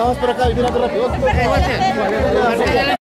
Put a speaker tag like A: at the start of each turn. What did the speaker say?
A: Vamos por acá, mira rápido.